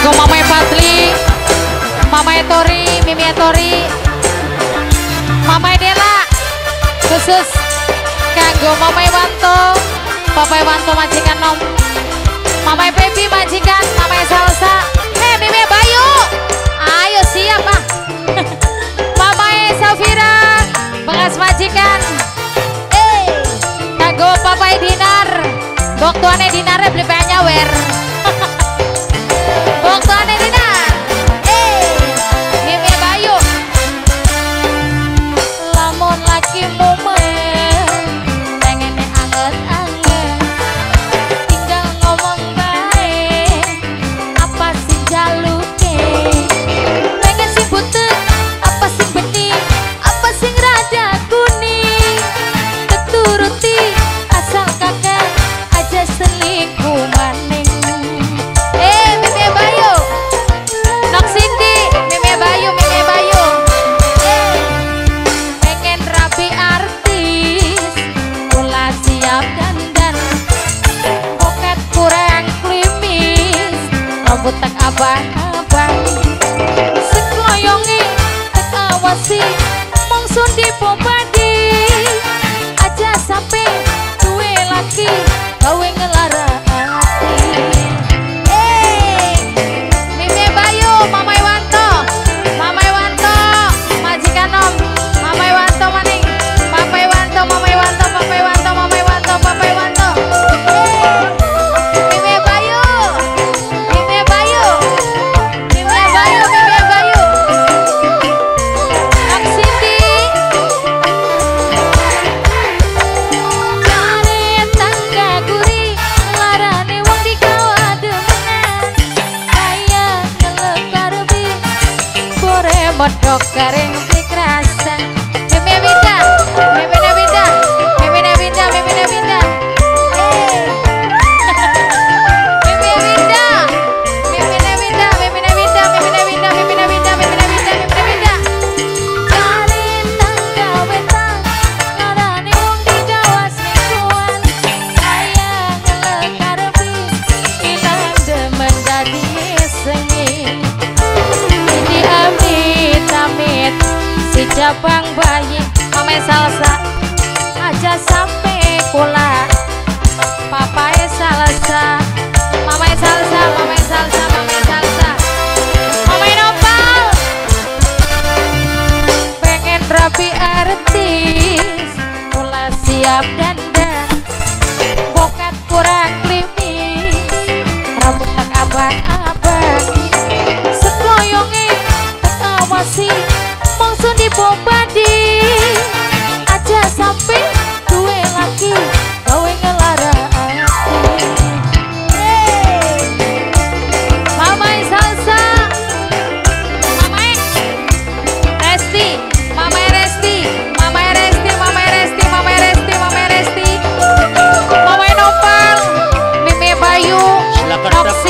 Kanggo Mama Fadli, Mama Etori, Mimi Etori, Mama Dela, khusus kanggo Mama Iwanto, Papa Iwanto majikan nom, Mama Baby majikan, Mama Salsa, Hei Mimi Bayu, ayo siap ah, Mama Safira, pengas majikan, eh, kanggo Papa Dinar, Bok tuane Dinar beli banyak Volkan eline Rambut tak modok garing si jabang bayi mame salsa. Aja sampai kula papa salsa. Mama salsa mama salsa mama salsa. Mama nopal pengen rapi artis kula siap dandan. Bokat kurang klimis rambut tak abang-abang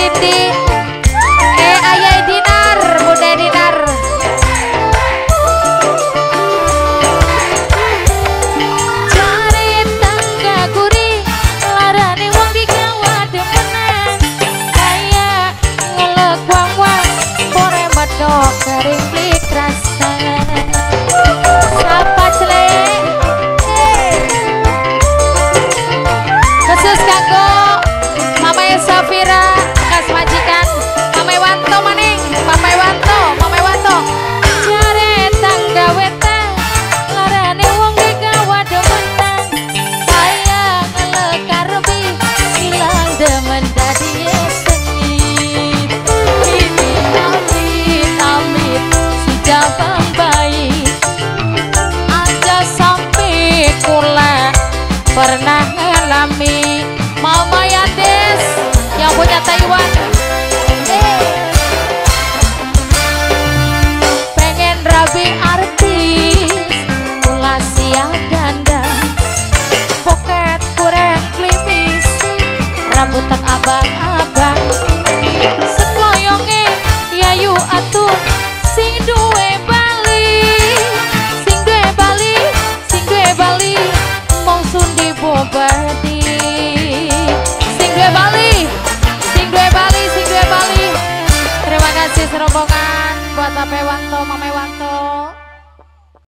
Cindy Eh ayah Dinar Bunda Dinar Cari tangga gurih Larane wong dikawah demenan Kaya ngelek wang-wang Bore medok garing plik rasa Sapa celek Eh. Khusus kanggo Mama Safira kula siap dandan poket kurang klimis tak abang-abang. Sekoyonge yayu atuh sing duwe Bali. Sing duwe Bali sing duwe Bali mong sundi bobadi sing duwe Bali sing duwe Bali sing duwe Bali. Rombongan buat Ape Wanto, Mame Wanto.